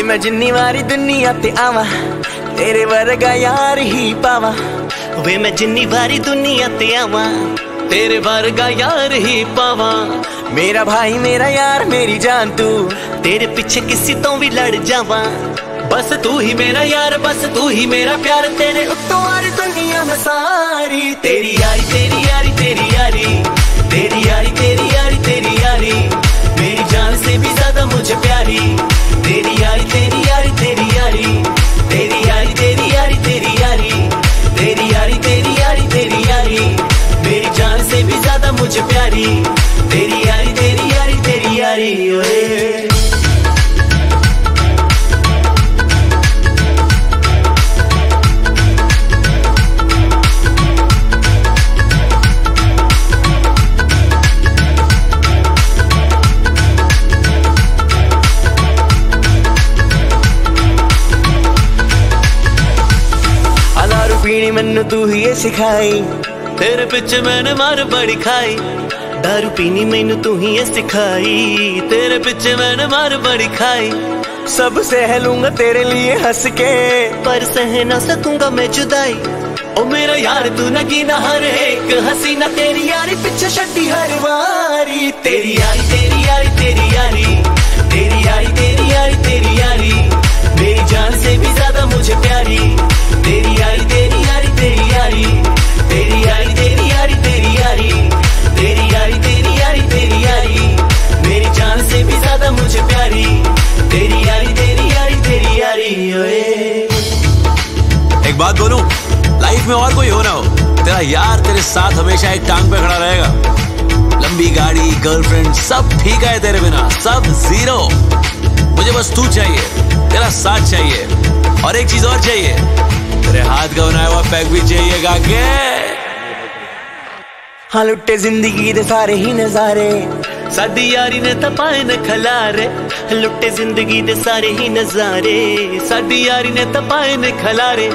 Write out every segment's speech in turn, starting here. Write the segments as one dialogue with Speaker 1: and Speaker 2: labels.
Speaker 1: ਵੇ ਮੈਂ ਜਿੰਨੀ ਵਾਰੀ ਦੁਨੀਆ ਤੇ ਆਵਾਂ ਤੇਰੇ ਵਰਗਾ ਯਾਰ ਹੀ ਪਾਵਾਂ
Speaker 2: ਵੇ ਮੈਂ ਜਿੰਨੀ ਵਾਰੀ ਦੁਨੀਆ ਤੇ ਆਵਾਂ तेरे वर्गा यार ही पावा। मेरा भाई, मेरा यार, मेरी जान तू, तेरे पीछे किसी तो भी लड़ जावा। बस तू ही मेरा यार, बस तू ही मेरा प्यार, तेरे उत्तो वारी दुनिया में सारी। तेरी यारी तेरी यारी तेरी यारी तेरी यारी। तेरी यारी तेरी यारी। मेरी जान से भी ज़्यादा मुझे प्यारी।
Speaker 1: ਪੀਣੀ ਮੈਨੂੰ ਤੂੰ ਹੀ ਇਹ ਸਿਖਾਈ
Speaker 2: तेरे पिछ मैंने मार बड़ी खाई दारू पीनी मैनू तू ही ये सिखाई तेरे पिछे मैंने मार बड़ी खाई
Speaker 1: सब सह लूंगा तेरे लिए हंस के
Speaker 2: पर सह ना सकूंगा मैं जुदाई ओ मेरा यार तू न गिना हर एक हसीना तेरी यारी पीछे छड्डी हर वारी तेरी यारी तेरी यारी तेरी यारी
Speaker 3: बात बोलूँ लाइफ में और कोई हो ना हो, तेरा यार तेरे साथ हमेशा एक टांग पे खड़ा रहेगा। लंबी गाड़ी गर्लफ्रेंड सब ठीक है तेरे बिना, सब ज़ीरो मुझे बस तू चाहिए, तेरा साथ चाहिए, और एक चीज़ और चाहिए, तेरे हाथ का बनाया हुआ पैक भी चाहिए गाके
Speaker 1: हाँ लुट्टे ज़िंदगी दे सारे ही नजारे
Speaker 2: ਸਾਡੀ ਯਾਰੀ ਨੇ ਤਾਂ ਪਾਏ ਨੇ ਖਲਾਰੇ, ਲੁੱਟੇ ਜ਼ਿੰਦਗੀ ਦੇ ਸਾਰੇ ਹੀ ਨਜ਼ਾਰੇ। ਸਾਡੀ ਯਾਰੀ ਨੇ ਤਾਂ ਪਾਏ ਨੇ ਖਲਾਰੇ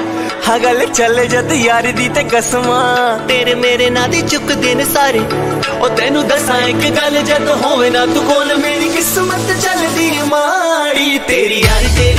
Speaker 1: ਹਾਂ ਗੱਲ ਚੱਲੇ ਜਦ ਯਾਰੀ ਦੀ ਤੇ ਕਸਮਾਂ।
Speaker 2: ਤੇਰੇ ਮੇਰੇ ਨਾਂ ਦੀ ਚੁੱਕਦੇ ਨੇ ਸਾਰੇ, ਉਹ ਤੈਨੂੰ ਦੱਸਾਂ ਇੱਕ ਗੱਲ ਜਦ ਹੋਵੇ ਨਾ ਤੂੰ ਕੋਲ, ਮੇਰੀ ਕਿਸਮਤ ਚੱਲਦੀ ਮਾੜੀ। ਤੇਰੀ ਯਾਰੀ ਤੇ